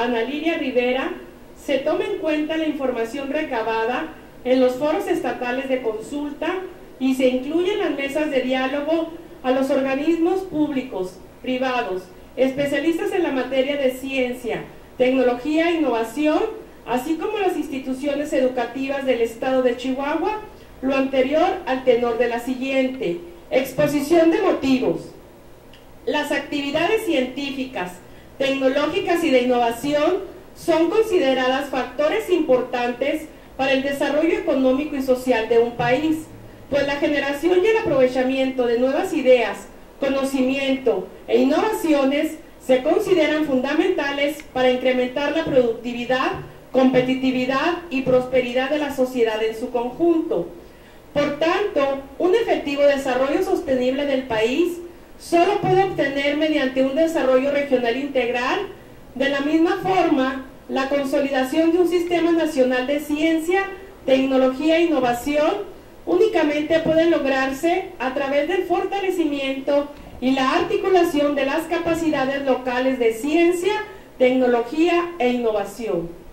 Ana Lilia Rivera, se tome en cuenta la información recabada en los foros estatales de consulta y se incluye en las mesas de diálogo a los organismos públicos, privados, especialistas en la materia de ciencia, tecnología e innovación, así como las instituciones educativas del Estado de Chihuahua, lo anterior al tenor de la siguiente. Exposición de motivos. Las actividades científicas, tecnológicas y de innovación son consideradas factores importantes para el desarrollo económico y social de un país, pues la generación y el aprovechamiento de nuevas ideas, conocimiento e innovaciones se consideran fundamentales para incrementar la productividad, competitividad y prosperidad de la sociedad en su conjunto. Por tanto, un efectivo desarrollo sostenible del país solo puede obtener mediante un desarrollo regional integral. De la misma forma, la consolidación de un sistema nacional de ciencia, tecnología e innovación únicamente puede lograrse a través del fortalecimiento y la articulación de las capacidades locales de ciencia, tecnología e innovación.